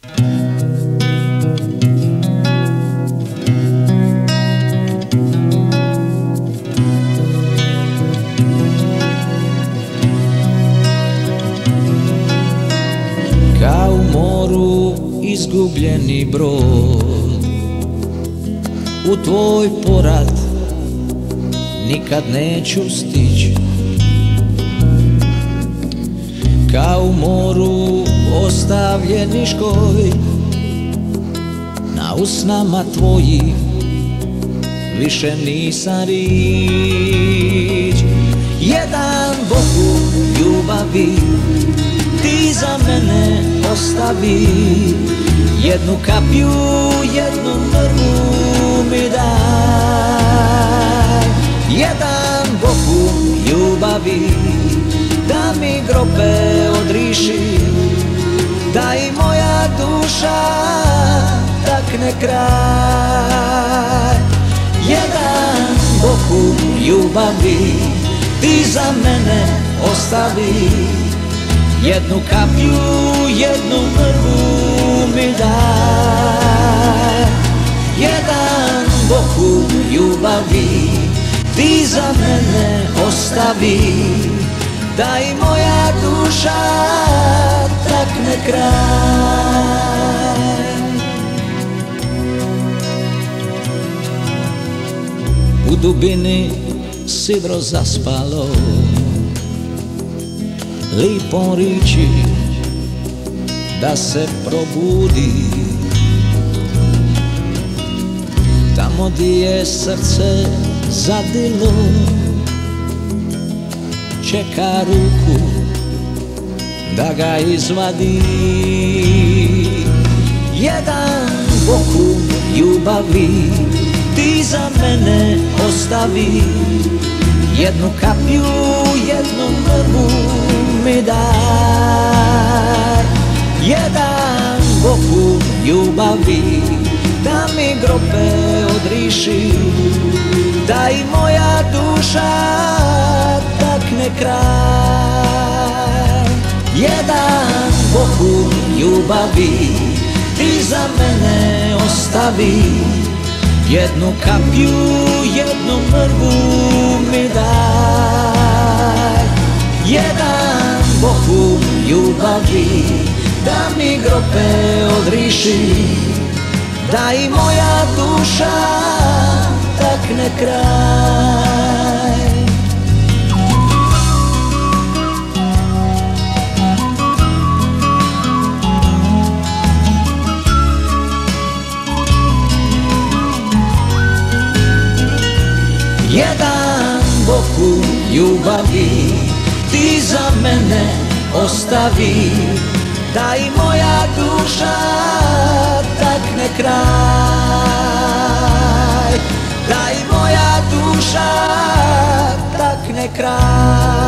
Kao moru izgubljeni brod. U tvoj porad nikad neću stići. Kao u moru ostavljeni škoj Na usnama tvojih više nisam rič. Jedan Bogu ljubavi ti za mene ostavi Jednu kapju, jednu mrvu mi daj. Jedan Bogu ljubavi da mi grobe odriši duša takne kraj. Jedan Bogu ljubavi ti za mene ostavi. Jednu kapju, jednu mrvu mi daj. Jedan Bogu ljubavi ti za mene ostavi Da i moja duša takne kraj. U dubini sidro zaspalo Lipom riči da se probudi. Tamo di je srce zadilo Čeka ruku da ga izvadi. Jedan boku ljubavi ti za mene ostavi. Jednu kapju, jednu mrvu mi daj Jedan Bogu ljubavi da mi grobe odriši. Da i moja duša takne kraj. Jedan Bogu ljubavi ti za mene ostavi. Jednu kapju, jednu mrvu mi daj. Jedan Bogu ljubavi Da mi grobe odriši. Da i moja duša takne kraj Jedan Bogu ljubavi ti za mene ostavi. Da i moja duša takne kraj. Da i moja duša takne kraj